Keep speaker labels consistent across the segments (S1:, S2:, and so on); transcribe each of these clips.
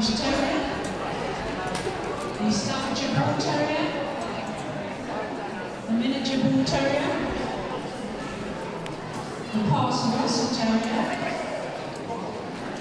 S1: The Staffordshire Gibraltar Terrier, the Miniature Bull Terrier, the Parson Russell Terrier,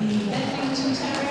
S1: the Bedlington Terrier,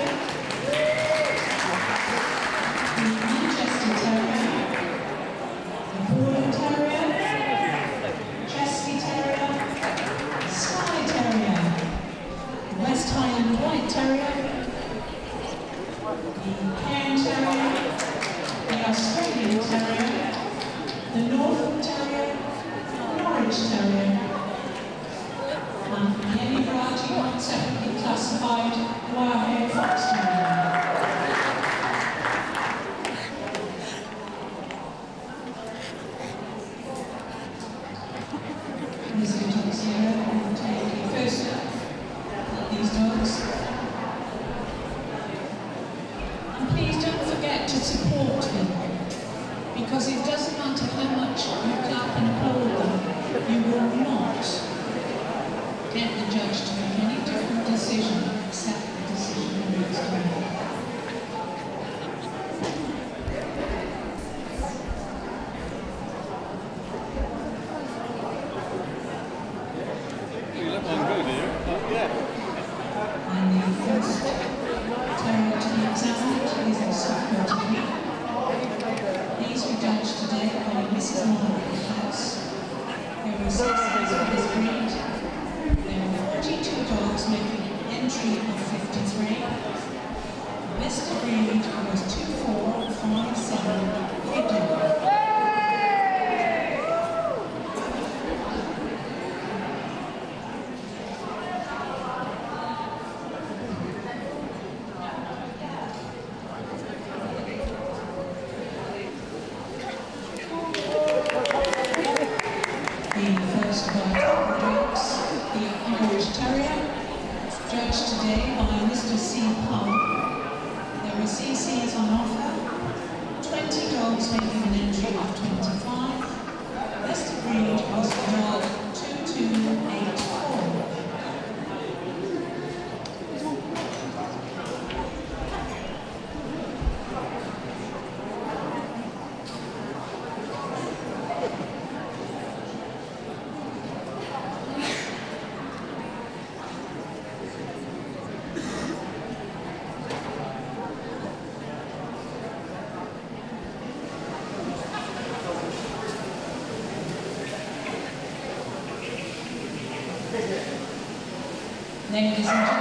S1: Thank you so much.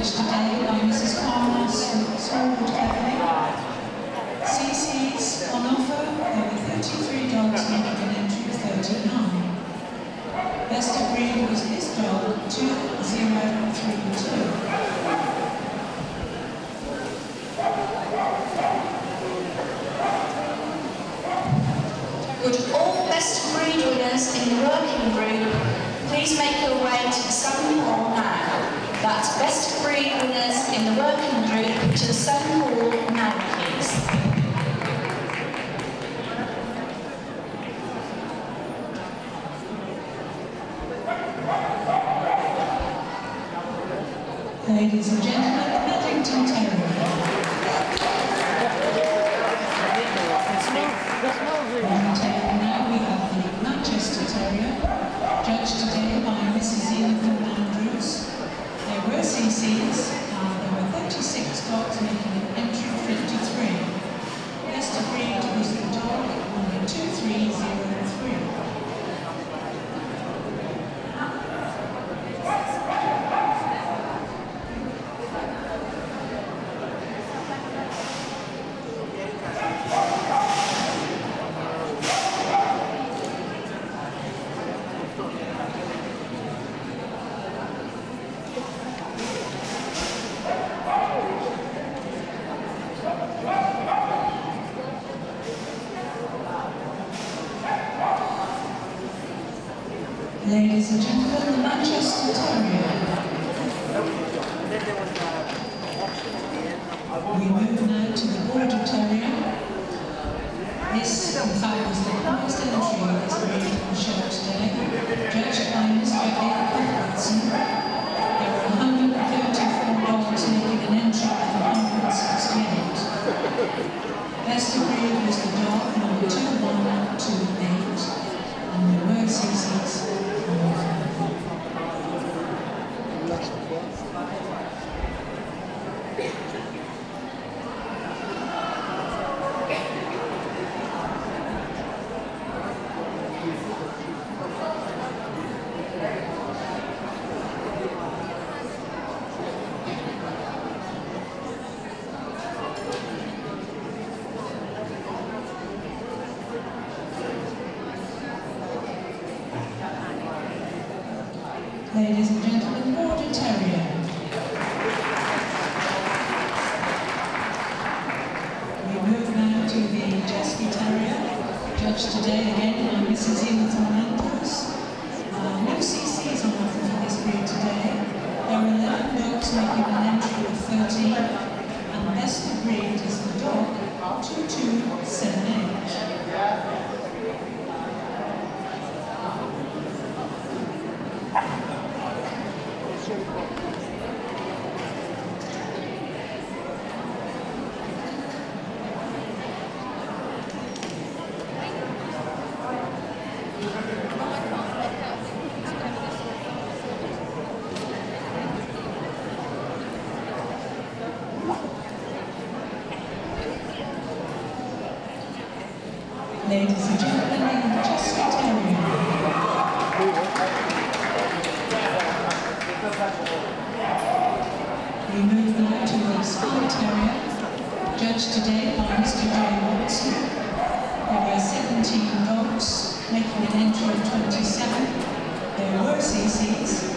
S1: Today by Mrs. Carlos Smallwood Company. CC's on offer, there were 33 dogs making an entry of 39. Best of breed was this dog, 2032.
S2: Would all best breed winners in the working group please make your way to the Southern Hall now? Best breed winners in the working group to the Southern Hall now, please.
S1: Ladies and gentlemen, the Bedlington Terrier. Table now we have the Manchester Terrier, judged today by Mrs. Ian Andrews. There there were 36 dogs making an entry of 53. Best of breed was the dog number 2303. Ladies and gentlemen, the Manchester Terrier. We move now to the Border Terrier. This, in fact, was the highest entry of this breed on show today, judged by Mr. Ed Cuthbertson. There were 134 dogs making an entry of 168. Of breed was the dog number 2128, and there were CCs on offer. Ladies and gentlemen, Border Terrier. We move now to the Cesky Terrier, judged today again by Mrs. Edith Andrews. Uh, no CCs on offer for this breed today. There are 11 dogs making an entry of 13, and the best of breed is the dog 2278. Ladies and gentlemen, Cesky Terrier. We move now to the Skye Terrier, judged today by Mr. J. Watson. There were 17 dogs, making an entry of 27. There were CCs,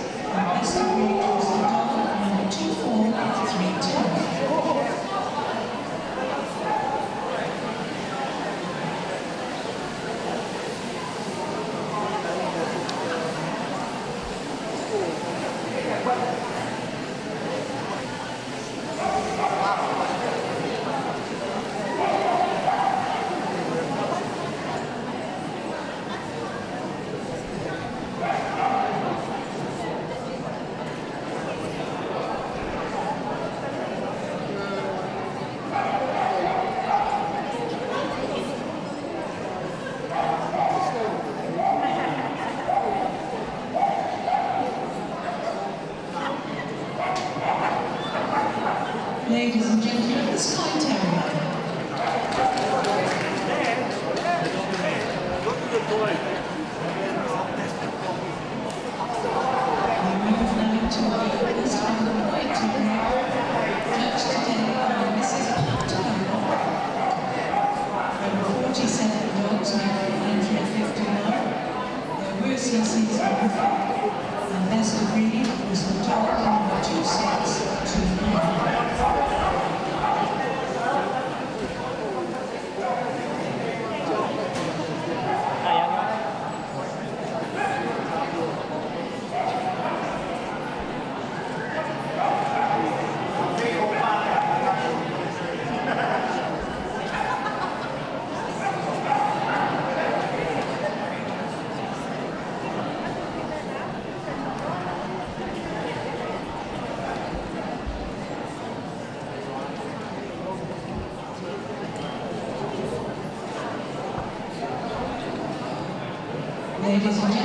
S1: Gracias.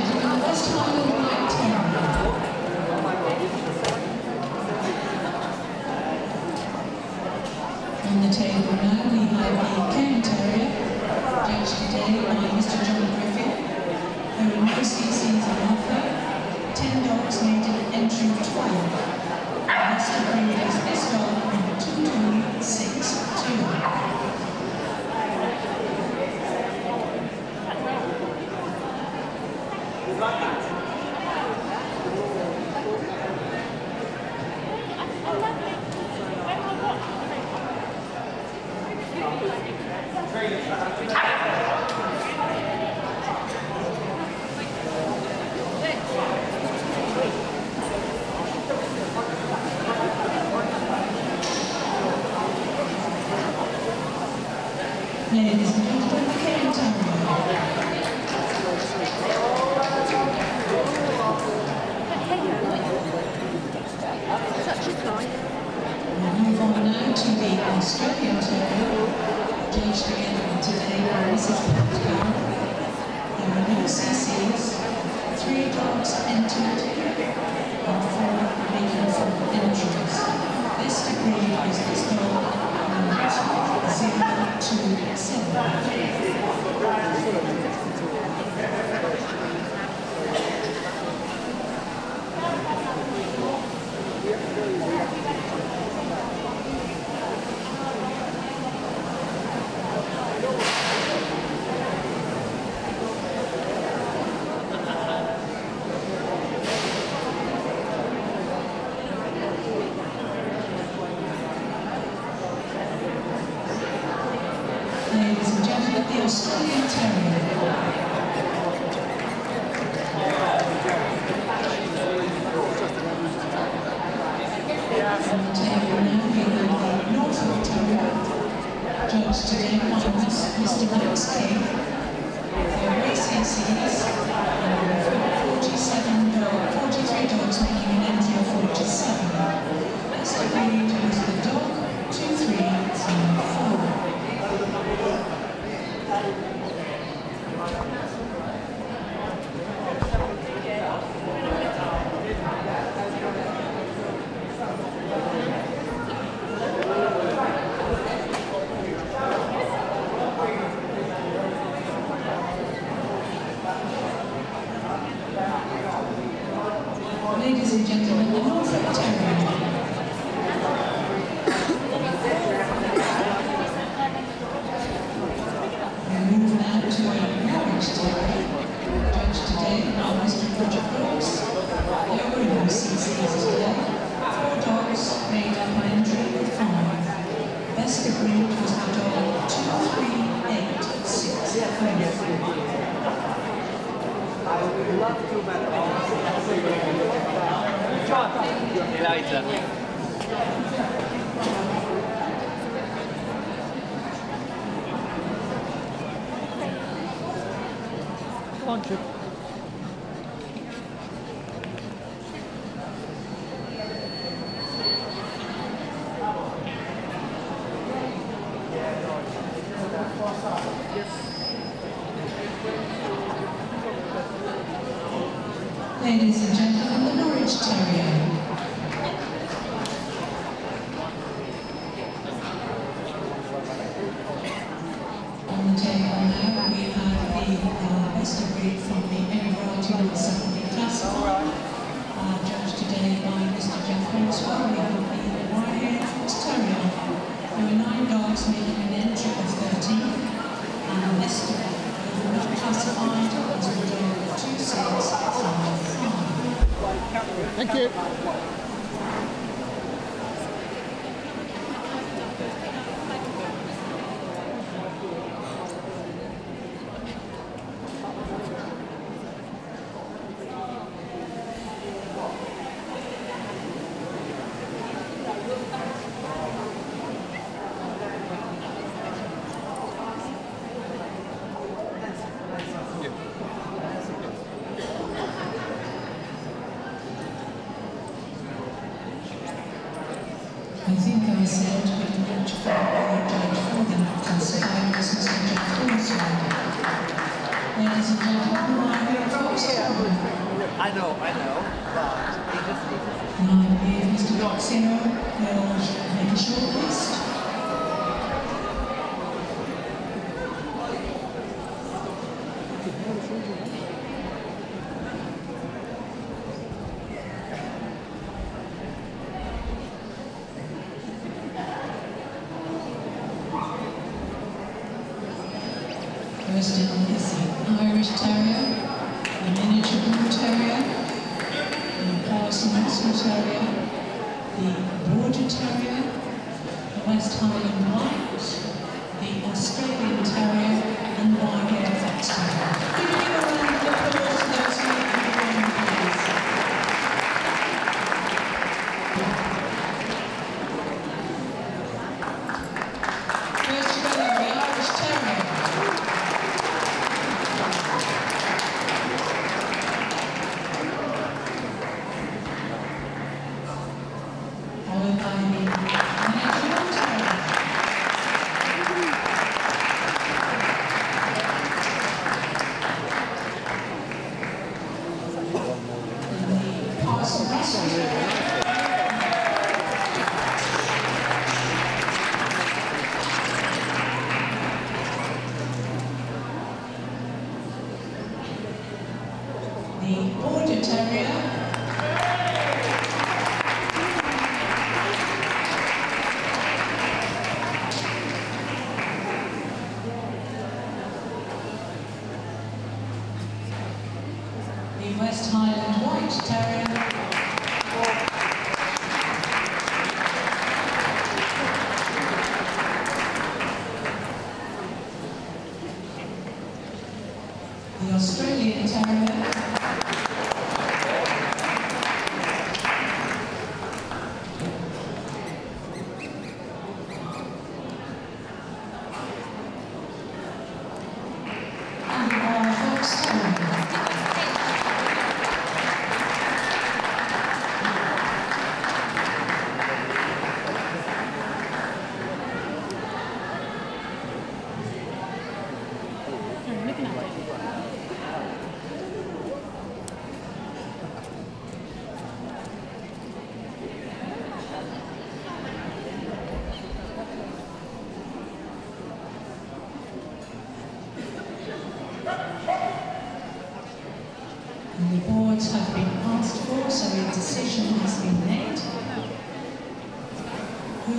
S1: Roger yesterday, four dogs made up my entry with five. Best agreed was the dog
S3: 2386.
S1: I would love to, but John, Ladies and gentlemen, the Norwich Terrier. Senhor, meu anjo, vem juntos. the audit area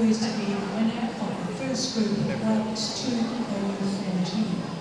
S1: always to be the winner of the first group of Worlds 2014.